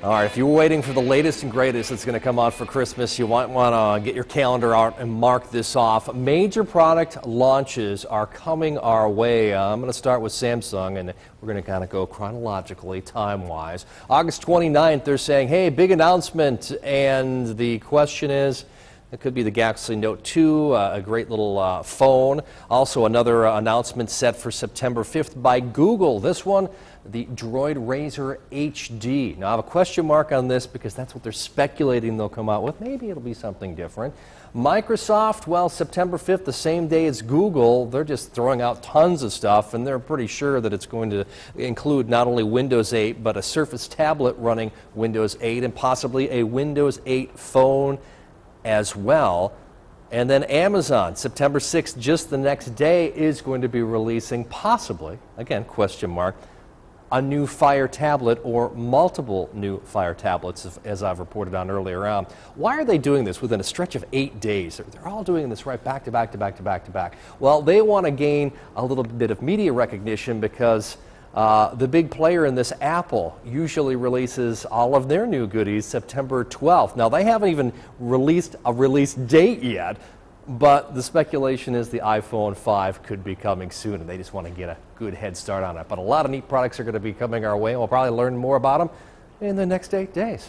All right, if you're waiting for the latest and greatest that's going to come out for Christmas, you might want to get your calendar out and mark this off. Major product launches are coming our way. Uh, I'm going to start with Samsung, and we're going to kind of go chronologically, time-wise. August 29th, they're saying, hey, big announcement, and the question is, it could be the Galaxy Note 2, uh, a great little uh, phone. Also, another uh, announcement set for September 5th by Google. This one, the Droid Razr HD. Now, I have a question mark on this because that's what they're speculating they'll come out with. Maybe it'll be something different. Microsoft, well, September 5th, the same day as Google, they're just throwing out tons of stuff, and they're pretty sure that it's going to include not only Windows 8, but a Surface tablet running Windows 8 and possibly a Windows 8 phone as well. And then Amazon, September 6th, just the next day, is going to be releasing possibly, again, question mark, a new Fire tablet or multiple new Fire tablets, as I've reported on earlier on. Why are they doing this within a stretch of eight days? They're all doing this right back to back to back to back to back. Well, they want to gain a little bit of media recognition because uh, the big player in this, Apple, usually releases all of their new goodies September 12th. Now, they haven't even released a release date yet, but the speculation is the iPhone 5 could be coming soon, and they just want to get a good head start on it. But a lot of neat products are going to be coming our way, and we'll probably learn more about them in the next eight days.